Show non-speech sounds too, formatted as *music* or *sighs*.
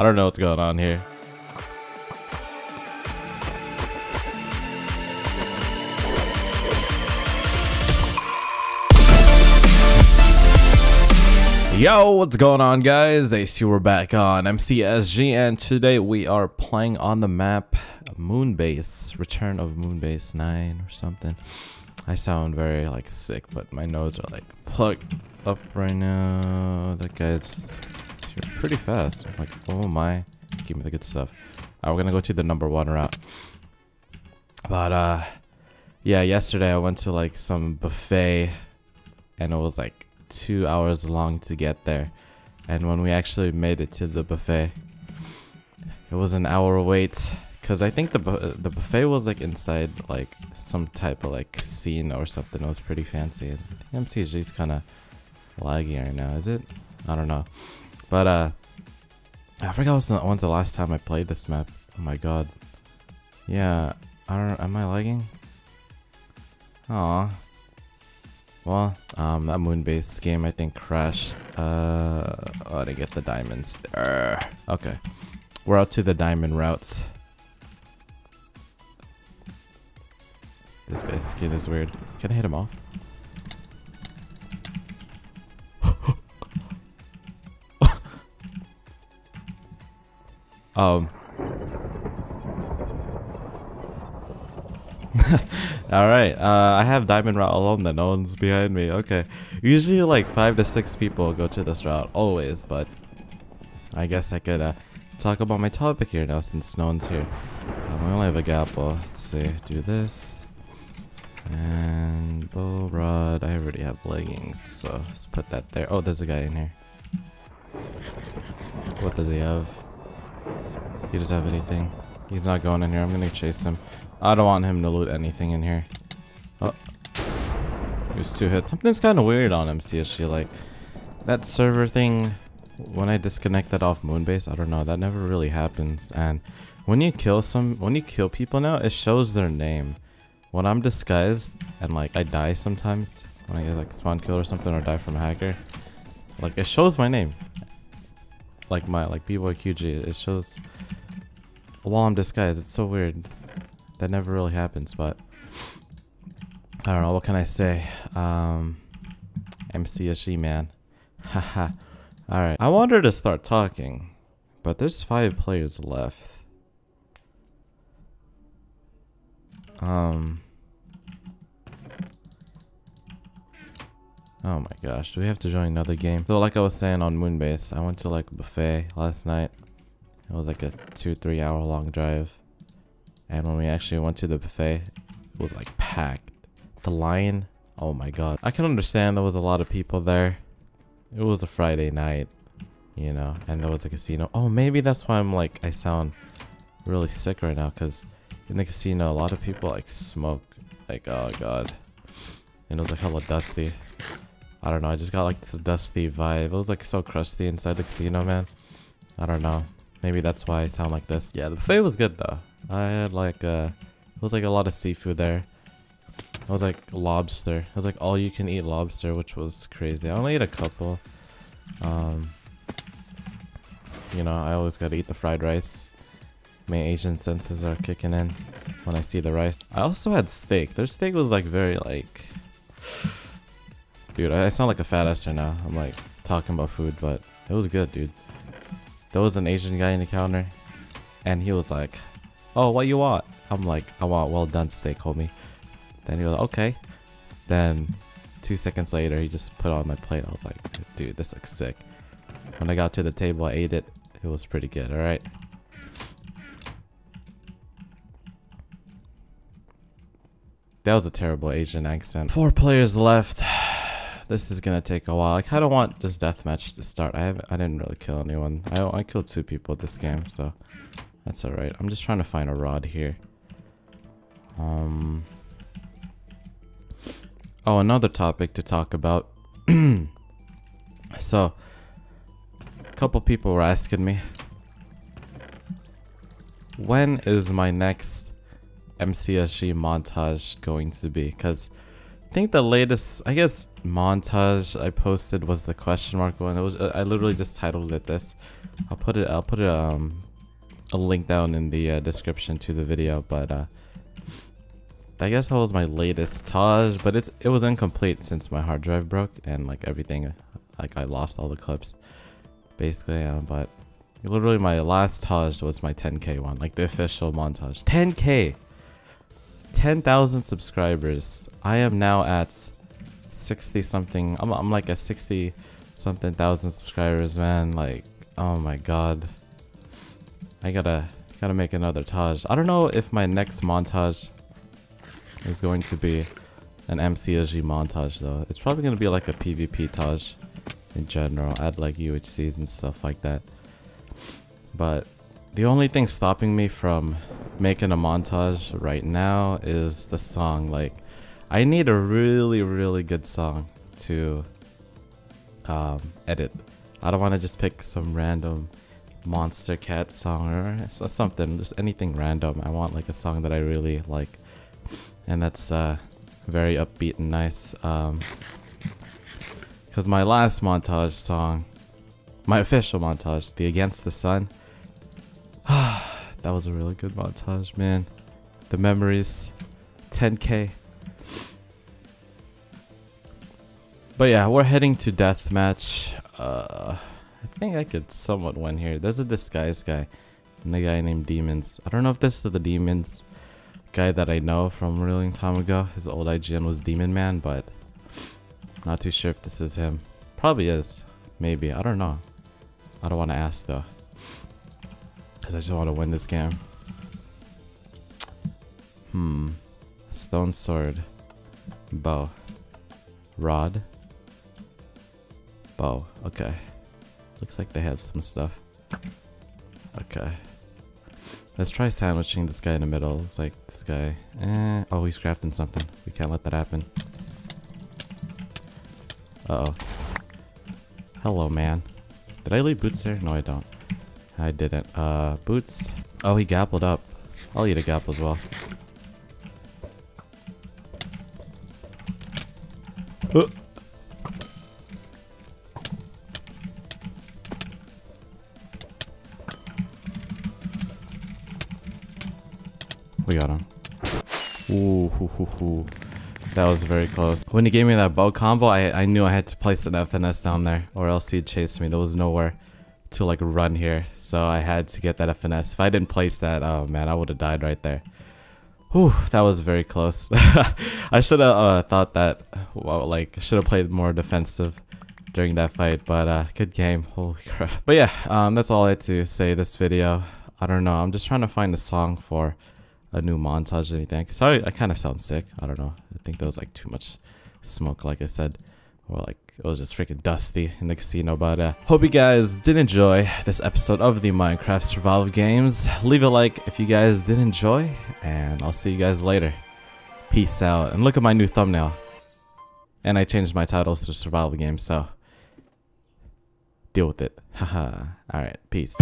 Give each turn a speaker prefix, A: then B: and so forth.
A: I don't know what's going on here. Yo, what's going on guys? AC, we're back on MCSG and today we are playing on the map Moonbase, Return of Moonbase 9 or something. I sound very like sick, but my nose are like plugged up right now. That guy's pretty fast. Like, oh my, give me the good stuff. Alright, we're gonna go to the number one route. But uh, yeah, yesterday I went to like some buffet and it was like two hours long to get there. And when we actually made it to the buffet, it was an hour wait. Cause I think the bu the buffet was like inside like some type of like scene or something. It was pretty fancy. I think MCSG's kind of laggy right now. Is it? I don't know. But uh, I forgot was the, when's the last time I played this map. Oh my god. Yeah, I don't. Am I lagging? Aw. Well, um, that Moonbase game I think crashed. Uh, oh, to get the diamonds. Urgh. Okay, we're out to the diamond routes. This guy's skin is weird. Can I hit him off? Um. *laughs* Alright, uh, I have diamond route alone that no one's behind me. Okay. Usually like five to six people go to this route, always, but I guess I could uh, talk about my topic here now since no one's here. Um, I only have a gapple. Let's see, do this. And bow rod, I already have leggings, so let's put that there. Oh, there's a guy in here. What does he have? He doesn't have anything. He's not going in here. I'm gonna chase him. I don't want him to loot anything in here. Oh. He was two hit. Something's kind of weird on MCSG. Like, that server thing, when I disconnect that off Moonbase, I don't know. That never really happens. And when you kill some, when you kill people now, it shows their name. When I'm disguised and like I die sometimes, when I get like spawn kill or something or die from a hacker, like it shows my name. Like my, like BiboyQG, it shows while I'm disguised. It's so weird. That never really happens, but I don't know. What can I say? Um, MCSG, man. *laughs* Haha. Alright. I wanted to start talking, but there's five players left. Um. Oh my gosh, do we have to join another game? So like I was saying on Moonbase, I went to like a buffet last night. It was like a two, three hour long drive. And when we actually went to the buffet, it was like packed. The line, oh my god. I can understand there was a lot of people there. It was a Friday night, you know, and there was a casino. Oh, maybe that's why I'm like, I sound really sick right now because in the casino, a lot of people like smoke. Like, oh god. And it was like hella dusty. I don't know, I just got like this dusty vibe. It was like so crusty inside the casino, man. I don't know. Maybe that's why I sound like this. Yeah, the buffet was good though. I had like uh it was like a lot of seafood there. It was like lobster. It was like all you can eat lobster, which was crazy. I only ate a couple. Um you know, I always gotta eat the fried rice. My Asian senses are kicking in when I see the rice. I also had steak. Their steak was like very like Dude, I sound like a fat ass right now. I'm like talking about food, but it was good, dude. There was an Asian guy in the counter, and he was like, "Oh, what you want?" I'm like, "I want well done steak, homie." Then he was like, "Okay." Then two seconds later, he just put on my plate. I was like, "Dude, this looks sick." When I got to the table, I ate it. It was pretty good. All right. That was a terrible Asian accent. Four players left. This is gonna take a while. I kind of want this deathmatch to start. I haven't, I didn't really kill anyone. I I killed two people this game, so that's all right. I'm just trying to find a rod here. Um. Oh, another topic to talk about. *clears throat* so, a couple people were asking me, when is my next MCSG montage going to be? Because think the latest, I guess, montage I posted was the question mark one. It was I literally just titled it this. I'll put it. I'll put it um a link down in the uh, description to the video. But uh, I guess that was my latest Taj, but it's it was incomplete since my hard drive broke and like everything, like I lost all the clips, basically. Uh, but literally my last Taj was my 10k one, like the official montage. 10k, 10,000 subscribers. I am now at 60 something. I'm I'm like at 60 something thousand subscribers, man. Like, oh my god. I gotta gotta make another Taj. I don't know if my next montage is going to be an MCSG montage though. It's probably gonna be like a PvP Taj in general. Add like UHCs and stuff like that. But the only thing stopping me from making a montage right now is the song. Like, I need a really, really good song to um, edit. I don't want to just pick some random Monstercat song or something, just anything random. I want like a song that I really like, and that's uh, very upbeat and nice. Um, Cause my last montage song, my official montage, the Against the Sun, *sighs* that was a really good montage, man. The memories, 10k. But yeah, we're heading to deathmatch. Uh, I think I could somewhat win here. There's a disguise guy and a guy named Demons. I don't know if this is the Demons guy that I know from a really long time ago. His old IGN was Demon Man, but not too sure if this is him. Probably is. Maybe. I don't know. I don't want to ask though. Because I just want to win this game. Hmm. Stone sword. Bow. Rod. Bow. Okay. Looks like they have some stuff. Okay. Let's try sandwiching this guy in the middle. Looks like this guy. Eh. Oh, he's crafting something. We can't let that happen. Uh oh Hello, man. Did I leave boots there? No, I don't. I didn't. Uh, boots. Oh, he gappled up. I'll eat a gap as well. Uh. We got him. Ooh, hoo, hoo, hoo. That was very close. When he gave me that bow combo, I, I knew I had to place an FNS down there or else he'd chase me. There was nowhere to like run here. So I had to get that FNS. If I didn't place that, oh man, I would have died right there. Whew, that was very close. *laughs* I should have uh, thought that, well, like, should have played more defensive during that fight, but uh, good game. Holy crap. But yeah, um, that's all I had to say this video. I don't know. I'm just trying to find a song for a new montage or anything. Sorry, I kind of sound sick. I don't know. I think there was like too much smoke, like I said. Or like it was just freaking dusty in the casino. But uh, hope you guys did enjoy this episode of the Minecraft Survival Games. Leave a like if you guys did enjoy. And I'll see you guys later. Peace out. And look at my new thumbnail. And I changed my titles to Survival Games. So deal with it. *laughs* Haha. Alright. Peace.